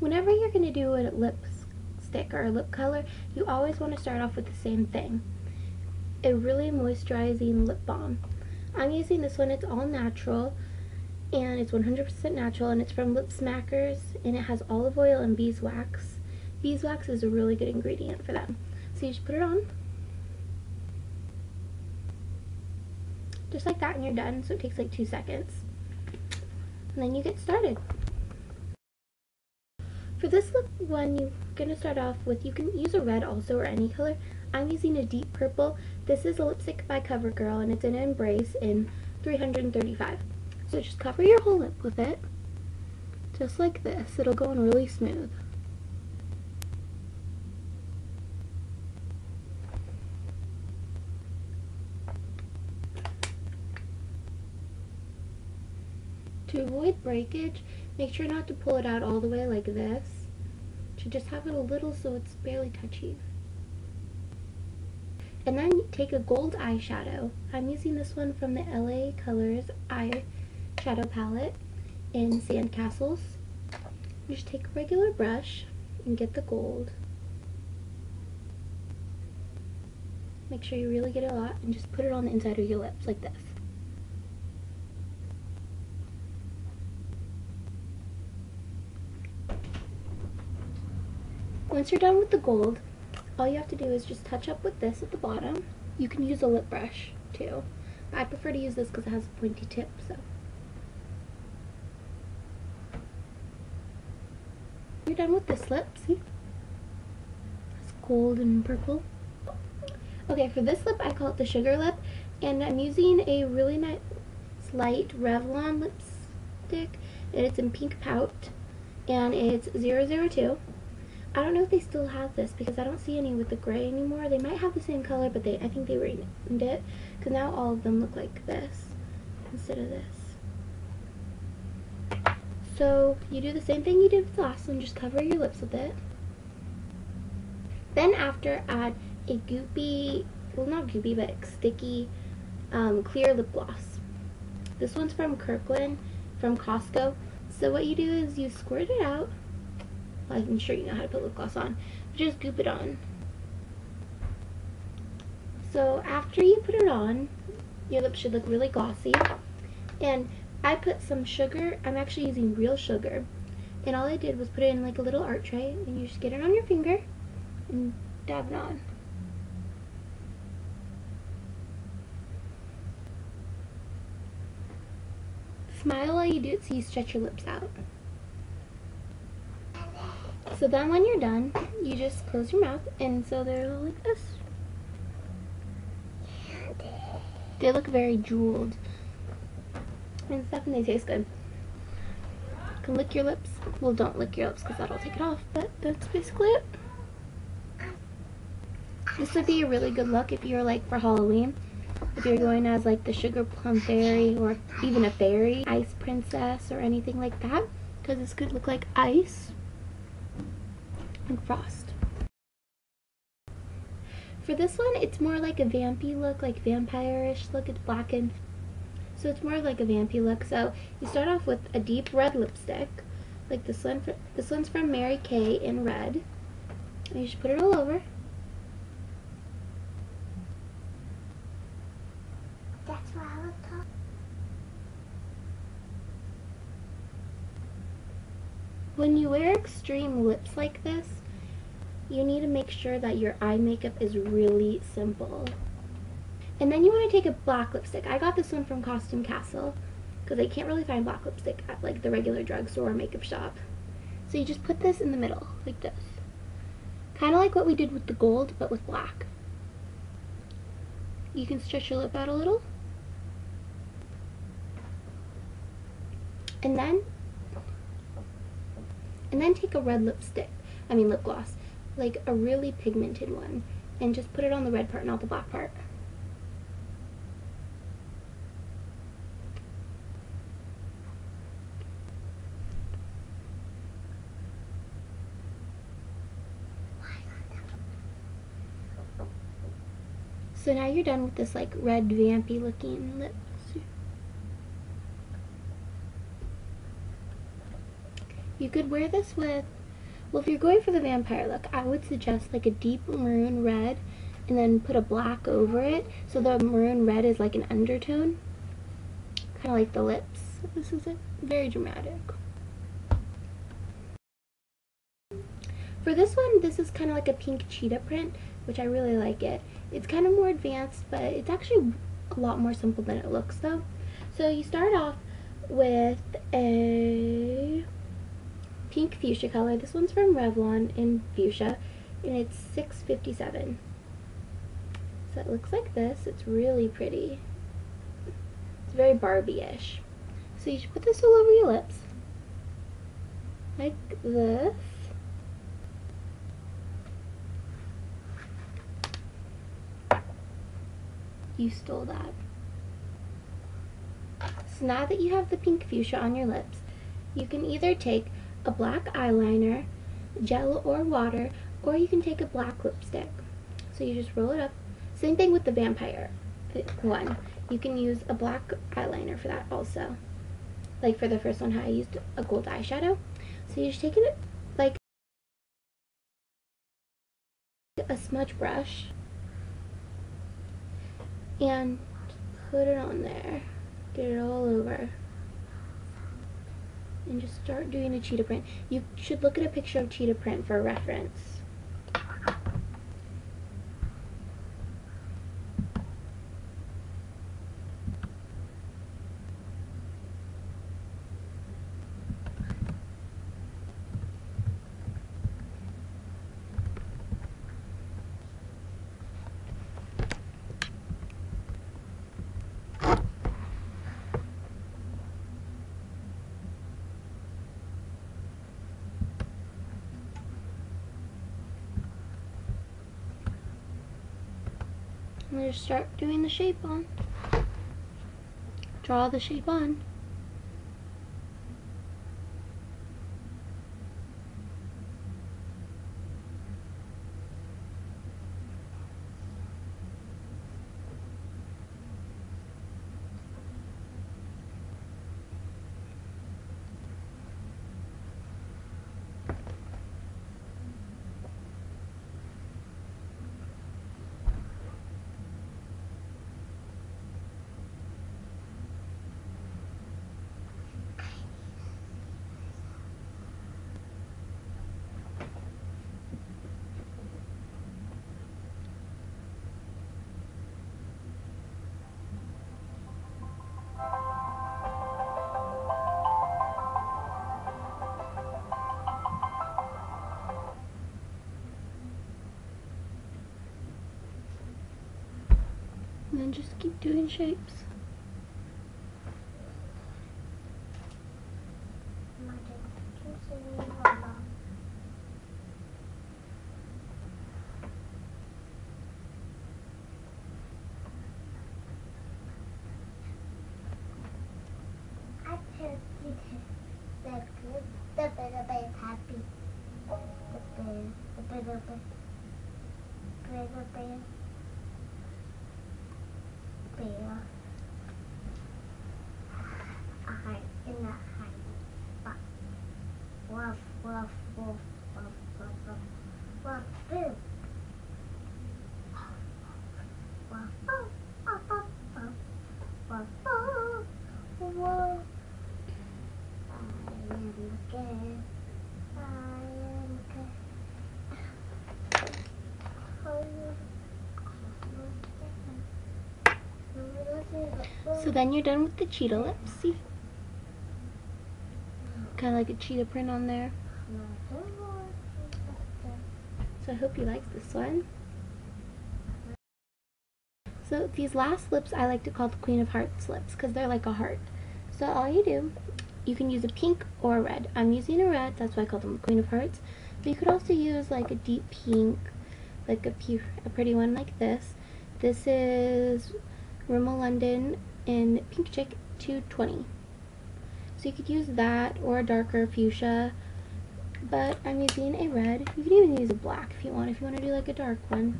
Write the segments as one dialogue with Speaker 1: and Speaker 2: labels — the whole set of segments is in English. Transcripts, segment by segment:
Speaker 1: Whenever you're going to do a lipstick or a lip color, you always want to start off with the same thing. A really moisturizing lip balm. I'm using this one, it's all natural and it's 100% natural and it's from Lip Smackers and it has olive oil and beeswax. Beeswax is a really good ingredient for them. So you just put it on. Just like that and you're done, so it takes like two seconds. And then you get started. For this lip one, you're going to start off with, you can use a red also or any color. I'm using a deep purple. This is a lipstick by CoverGirl and it's an Embrace in 335. So just cover your whole lip with it. Just like this. It'll go on really smooth. To avoid breakage, make sure not to pull it out all the way like this. To just have it a little so it's barely touchy. And then take a gold eyeshadow. I'm using this one from the LA Colors eyeshadow palette in Sandcastles. Just take a regular brush and get the gold. Make sure you really get a lot and just put it on the inside of your lips like this. Once you're done with the gold, all you have to do is just touch up with this at the bottom. You can use a lip brush too. I prefer to use this because it has a pointy tip, so. You're done with this lip, see? It's gold and purple. Okay, for this lip, I call it the sugar lip, and I'm using a really nice light Revlon lipstick, and it's in pink pout, and it's 002. I don't know if they still have this because I don't see any with the gray anymore. They might have the same color, but they I think they renamed it because now all of them look like this instead of this. So you do the same thing you did with the last one, just cover your lips with it. Then after, add a goopy, well not goopy, but sticky um, clear lip gloss. This one's from Kirkland, from Costco. So what you do is you squirt it out I'm sure you know how to put lip gloss on. Just goop it on. So after you put it on, your lips should look really glossy. And I put some sugar. I'm actually using real sugar. And all I did was put it in like a little art tray. And you just get it on your finger and dab it on. Smile while you do it so you stretch your lips out. So then when you're done, you just close your mouth and so they're like this. They look very jeweled and stuff and they taste good. You can lick your lips. Well, don't lick your lips because that'll take it off, but that's basically it. This would be a really good look if you're like for Halloween. If you're going as like the sugar plum fairy or even a fairy, ice princess or anything like that. Because this could look like ice and Frost. For this one, it's more like a vampy look, like vampire-ish look. It's blackened. So it's more like a vampy look. So you start off with a deep red lipstick, like this one. This one's from Mary Kay in red. And you just put it all over.
Speaker 2: That's what I was talking
Speaker 1: When you wear extreme lips like this, you need to make sure that your eye makeup is really simple. And then you want to take a black lipstick. I got this one from Costume Castle because I can't really find black lipstick at like the regular drugstore or makeup shop. So you just put this in the middle, like this. Kind of like what we did with the gold, but with black. You can stretch your lip out a little. And then, and then take a red lipstick, I mean lip gloss, like a really pigmented one and just put it on the red part, not the black part. So now you're done with this like red vampy looking lips. You could wear this with Well, if you're going for the vampire look, I would suggest like a deep maroon red and then put a black over it. So the maroon red is like an undertone. Kind of like the lips. This is it. Very dramatic. For this one, this is kind of like a pink cheetah print, which I really like it. It's kind of more advanced, but it's actually a lot more simple than it looks though. So you start off with a pink fuchsia color. This one's from Revlon in fuchsia, and it's 6.57. So it looks like this. It's really pretty. It's very Barbie-ish. So you should put this all over your lips. Like this. You stole that. So now that you have the pink fuchsia on your lips, you can either take a black eyeliner, gel or water, or you can take a black lipstick. So you just roll it up. Same thing with the vampire one. You can use a black eyeliner for that also. Like for the first one, how I used a gold eyeshadow. So you just take it like a smudge brush and put it on there. Get it all over and just start doing a cheetah print. You should look at a picture of cheetah print for a reference. Just start doing the shape on. Draw the shape on. And then just keep doing shapes.
Speaker 2: The bear, the bear, the bear. Bear, the bear. Bear. A hide in the hide box.
Speaker 1: So then you're done with the cheetah lips. See? Kind of like a cheetah print on there. So I hope you like this one. So these last lips I like to call the Queen of Hearts lips because they're like a heart. So all you do, you can use a pink or a red. I'm using a red, that's why I call them the Queen of Hearts. But you could also use like a deep pink, like a, pu a pretty one like this. This is Rimmel London in Pink Chick 220. So you could use that or a darker fuchsia. But I'm using a red. You can even use a black if you want, if you want to do like a dark one.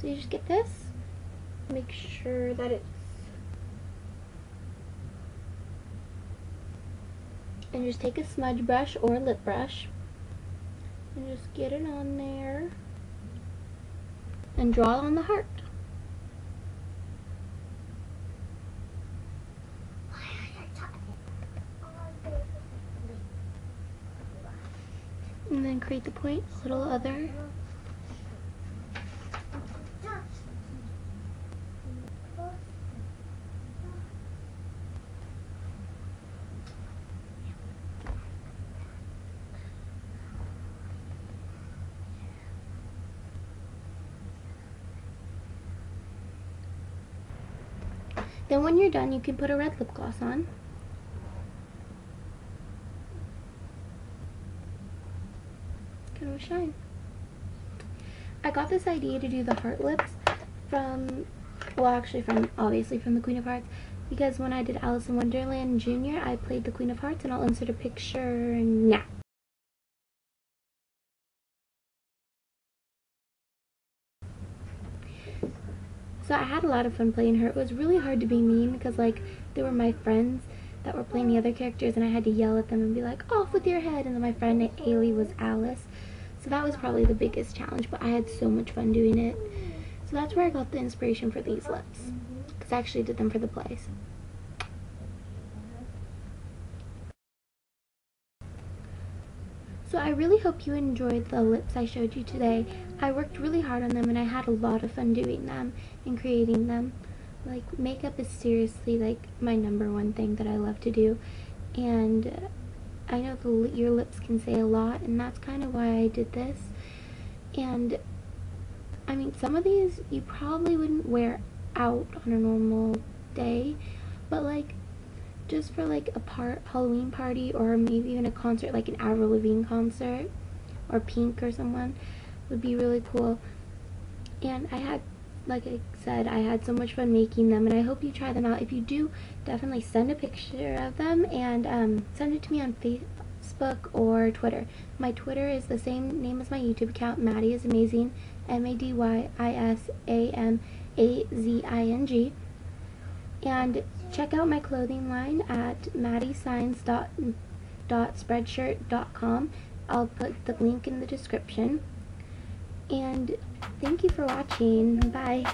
Speaker 1: So you just get this. Make sure that it's and just take a smudge brush or a lip brush And just get it on there. And draw on the heart. And then create the point, a little other. Then when you're done, you can put a red lip gloss on. Shine. I got this idea to do the heart lips from, well actually from, obviously from the Queen of Hearts, because when I did Alice in Wonderland Junior, I played the Queen of Hearts, and I'll insert a picture now. So I had a lot of fun playing her. It was really hard to be mean because like they were my friends that were playing the other characters and I had to yell at them and be like, off with your head. And then my friend Ailey was Alice. So that was probably the biggest challenge, but I had so much fun doing it. So that's where I got the inspiration for these lips. Because I actually did them for the plays. So I really hope you enjoyed the lips I showed you today. I worked really hard on them and I had a lot of fun doing them and creating them. Like makeup is seriously like my number one thing that I love to do and I know the, your lips can say a lot and that's kind of why I did this. And I mean some of these you probably wouldn't wear out on a normal day but like just for like a part Halloween party or maybe even a concert like an Avril Lavigne concert or Pink or someone would be really cool. And I had like I said, I had so much fun making them and I hope you try them out. If you do, definitely send a picture of them and um, send it to me on Facebook or Twitter. My Twitter is the same name as my YouTube account, Mady is Amazing, M-A-D-Y-I-S-A-M-A-Z-I-N-G. And check out my clothing line at madysaenz.spreadshirt.com. I'll put the link in the description. And thank you for watching. Bye.